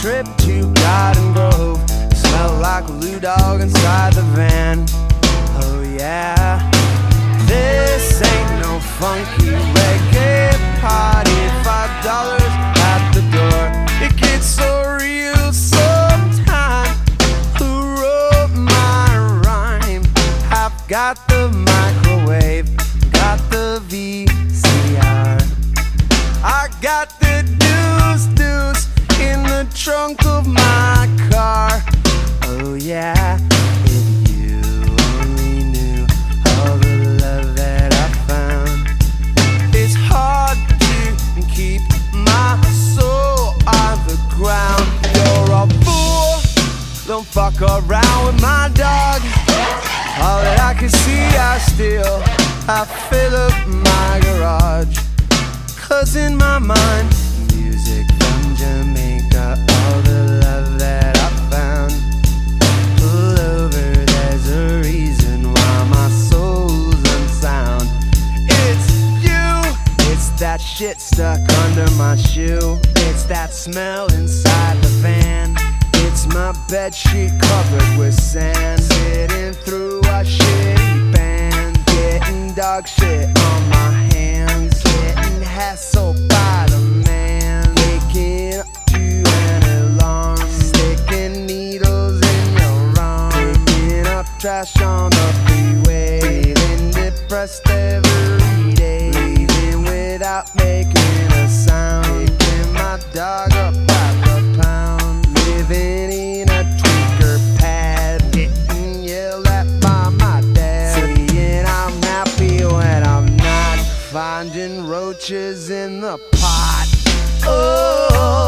trip to Garden Grove. Smell like a Lou Dog inside the van. Oh yeah. This ain't no funky reggae party. Five dollars at the door. It gets so real sometimes. Who wrote my rhyme? I've got the trunk of my car. Oh yeah, if you only knew all the love that I found. It's hard to keep my soul on the ground. You're a fool. Don't fuck around with my dog. All that I can see, I steal. I fill up my garage. Cause in my mind, music from Jamaica, shit stuck under my shoe. It's that smell inside the van. It's my bed sheet covered with sand. Sitting through a shitty band. Getting dog shit on my hands. Getting hassled by the man. Waking up to an alarm. Sticking needles in your arm. Picking up trash on the freeway. Feeling depressed every without making a sound. Taking my dog up by the pound. Living in a tweaker pad. Getting yelled at by my dad. Saying I'm happy when I'm not. Finding roaches in the pot. Oh.